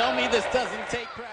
tell me this doesn't take practice.